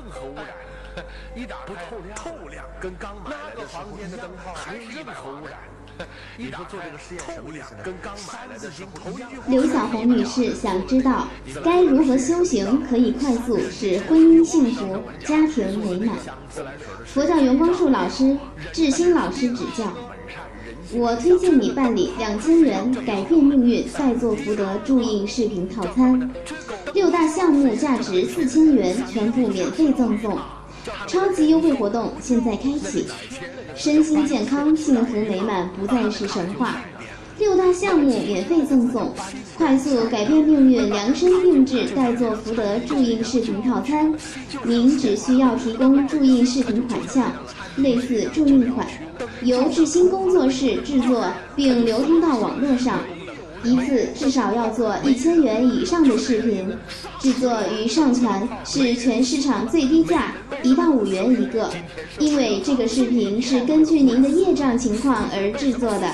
任何污染。一打不透亮，透亮跟刚买来的房间的灯泡还是任何污染。你说做这个实验什么意思？跟刚买来的时候头一句话。刘小红女士想知道该如何修行可以快速使婚姻幸福、家庭美满。佛教圆光树老师、智新老师指教。我推荐你办理两千元改变命运再做福德注印视频套餐，六大项目价值四千元全部免费赠送，超级优惠活动现在开启，身心健康、幸福美满不再是神话。六大项目免费赠送，快速改变命运量身定制代做福德注印视频套餐，您只需要提供注印视频款项，类似注印款。由智新工作室制作并流通到网络上，一次至少要做一千元以上的视频，制作与上传是全市场最低价，一到五元一个。因为这个视频是根据您的业障情况而制作的，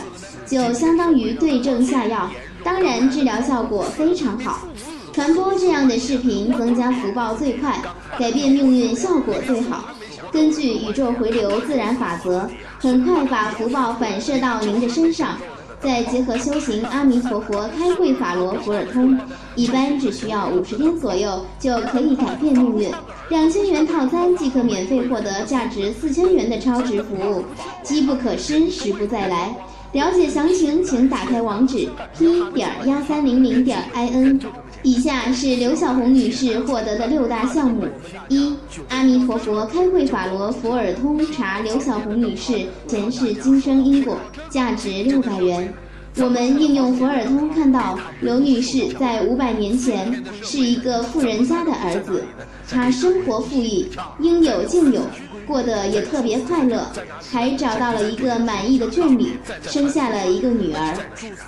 就相当于对症下药，当然治疗效果非常好。传播这样的视频，增加福报最快，改变命运效果最好。根据宇宙回流自然法则，很快把福报反射到您的身上。再结合修行阿弥陀佛开慧法罗福尔通，一般只需要五十天左右就可以改变命运。两千元套餐即可免费获得价值四千元的超值服务，机不可失，时不再来。了解详情，请打开网址 p 点幺三零零点 i n。以下是刘小红女士获得的六大项目：一、阿弥陀佛开慧法罗佛尔通查刘小红女士前世今生因果，价值六百元。我们应用佛尔通看到刘女士在五百年前是一个富人家的儿子，她生活富裕，应有尽有。过得也特别快乐，还找到了一个满意的眷侣，生下了一个女儿。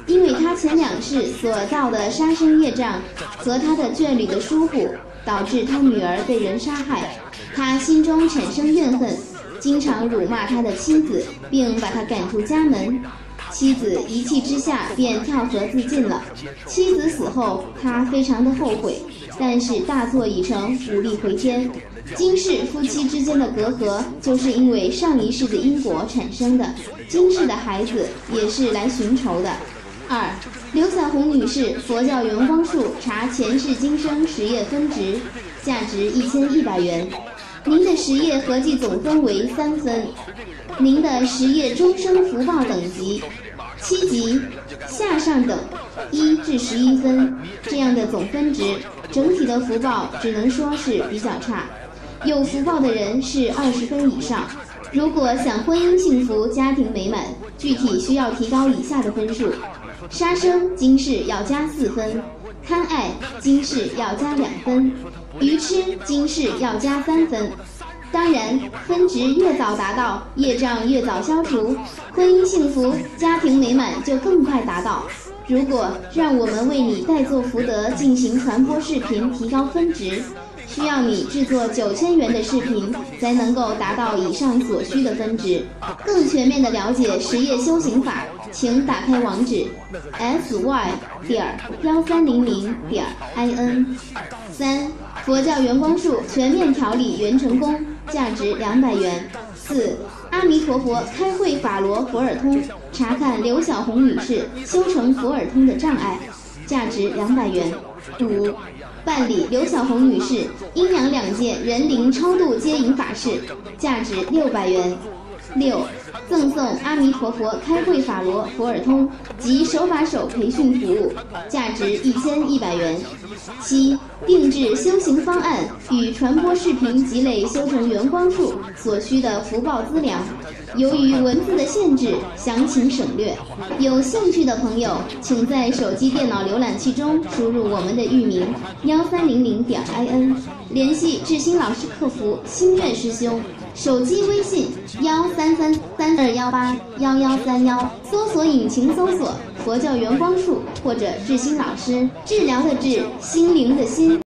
因为他前两世所造的杀生业障和他的眷侣的疏忽，导致他女儿被人杀害，他心中产生怨恨，经常辱骂他的妻子，并把他赶出家门。妻子一气之下便跳河自尽了。妻子死后，他非常的后悔，但是大错已成，无力回天。今世夫妻之间的隔阂，就是因为上一世的因果产生的。今世的孩子也是来寻仇的。二，刘彩虹女士佛教圆光树查前世今生实业分值，价值一千一百元。您的实业合计总分为三分，您的实业终生福报等级七级下上等一至十一分这样的总分值，整体的福报只能说是比较差。有福报的人是二十分以上。如果想婚姻幸福、家庭美满，具体需要提高以下的分数：杀生今世要加四分，贪爱今世要加两分，愚痴今世要加三分。当然，分值越早达到，业障越早消除，婚姻幸福、家庭美满就更快达到。如果让我们为你代做福德进行传播视频，提高分值。需要你制作九千元的视频，才能够达到以上所需的分值。更全面的了解实业修行法，请打开网址 s y 点幺三零零点 i n。三佛教圆光术全面调理圆成功，价值两百元。四阿弥陀佛开会法罗佛尔通，查看刘小红女士修成佛尔通的障碍，价值两百元。五办理刘小红女士阴阳两界人灵超度接引法事，价值六百元。六赠送阿弥陀佛开会法罗佛尔通及手把手培训服务，价值一千一百元。七定制修行方案与传播视频积累修成圆光树所需的福报资粮。由于文字的限制，详情省略。有兴趣的朋友，请在手机、电脑浏览器中输入我们的域名幺三零零点 in，联系智新老师客服心愿师兄。手机微信幺三三三二幺八幺幺三幺，搜索引擎搜索佛教圆光树或者智心老师，治疗的治，心灵的心。